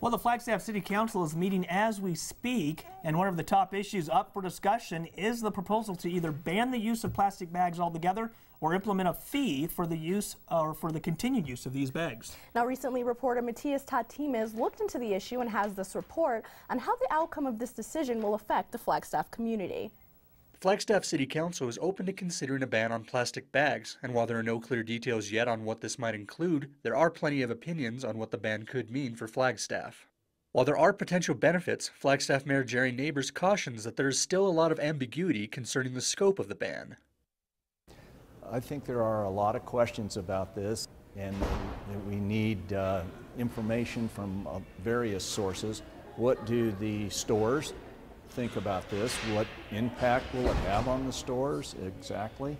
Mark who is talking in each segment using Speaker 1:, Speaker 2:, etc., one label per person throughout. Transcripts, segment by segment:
Speaker 1: Well, the Flagstaff City Council is meeting as we speak, and one of the top issues up for discussion is the proposal to either ban the use of plastic bags altogether or implement a fee for the use or for the continued use of these bags.
Speaker 2: Now, recently, reporter Matias Tatimez looked into the issue and has this report on how the outcome of this decision will affect the Flagstaff community.
Speaker 3: Flagstaff City Council is open to considering a ban on plastic bags, and while there are no clear details yet on what this might include, there are plenty of opinions on what the ban could mean for Flagstaff. While there are potential benefits, Flagstaff Mayor Jerry Nabours cautions that there is still a lot of ambiguity concerning the scope of the ban.
Speaker 4: I think there are a lot of questions about this, and we need uh, information from uh, various sources. What do the stores think about this. What impact will it have on the stores exactly?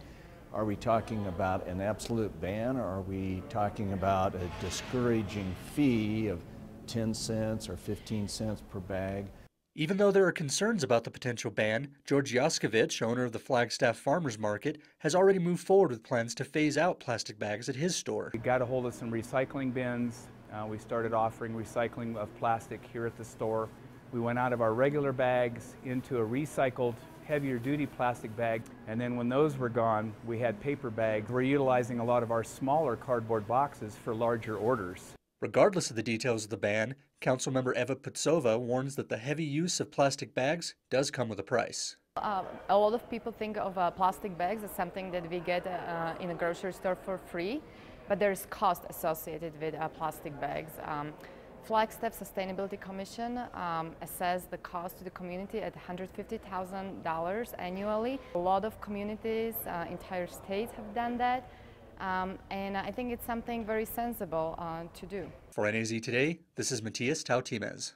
Speaker 4: Are we talking about an absolute ban or are we talking about a discouraging fee of 10 cents or 15 cents per bag?
Speaker 3: Even though there are concerns about the potential ban, George Yoskovich, owner of the Flagstaff Farmers Market, has already moved forward with plans to phase out plastic bags at his store.
Speaker 5: We got a hold of some recycling bins. Uh, we started offering recycling of plastic here at the store. We went out of our regular bags into a recycled heavier duty plastic bag and then when those were gone we had paper bags. We're utilizing a lot of our smaller cardboard boxes for larger orders.
Speaker 3: Regardless of the details of the ban, Councilmember Eva Putzova warns that the heavy use of plastic bags does come with a price.
Speaker 6: Uh, a lot of people think of uh, plastic bags as something that we get uh, in a grocery store for free, but there's cost associated with uh, plastic bags. Um, Flagstaff Sustainability Commission um, the cost to the community at $150,000 annually. A lot of communities, uh, entire states have done that. Um, and I think it's something very sensible uh, to do.
Speaker 3: For NAZ Today, this is Matias Tautimez.